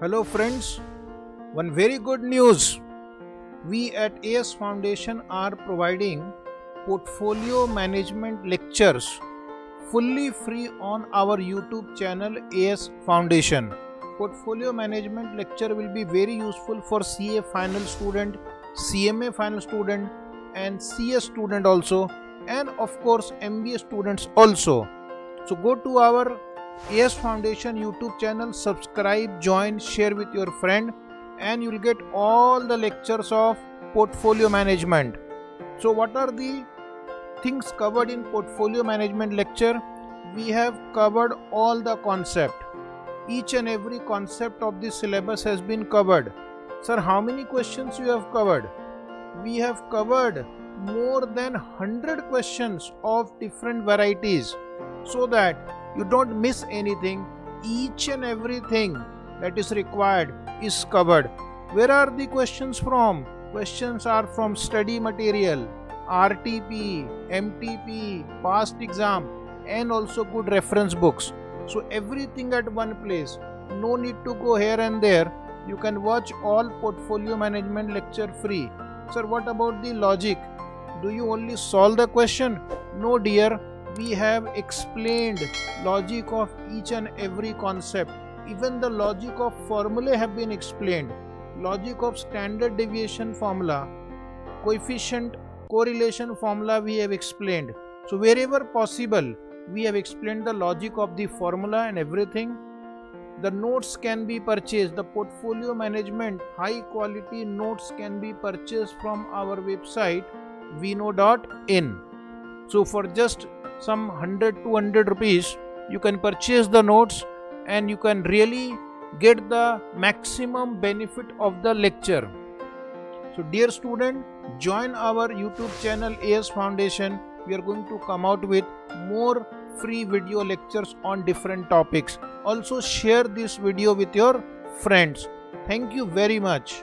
Hello friends, one very good news. We at AS Foundation are providing portfolio management lectures fully free on our YouTube channel AS Foundation. Portfolio management lecture will be very useful for CA final student, CMA final student and CS student also and of course MBA students also. So go to our AS Foundation YouTube channel, subscribe, join, share with your friend and you will get all the lectures of portfolio management. So what are the things covered in portfolio management lecture? We have covered all the concept. Each and every concept of this syllabus has been covered. Sir, how many questions you have covered? We have covered more than 100 questions of different varieties so that you don't miss anything. Each and everything that is required is covered. Where are the questions from? Questions are from study material rtp mtp past exam and also good reference books. So everything at one place. No need to go here and there. You can watch all portfolio management lecture free. Sir what about the logic? Do you only solve the question? No dear we have explained logic of each and every concept. Even the logic of formulae have been explained. Logic of standard deviation formula coefficient correlation formula we have explained. So wherever possible we have explained the logic of the formula and everything. The notes can be purchased. The portfolio management high quality notes can be purchased from our website vknow.in so for just some 100 200 rupees you can purchase the notes and you can really get the maximum benefit of the lecture. So dear student join our youtube channel as foundation. We are going to come out with more free video lectures on different topics. Also share this video with your friends. Thank you very much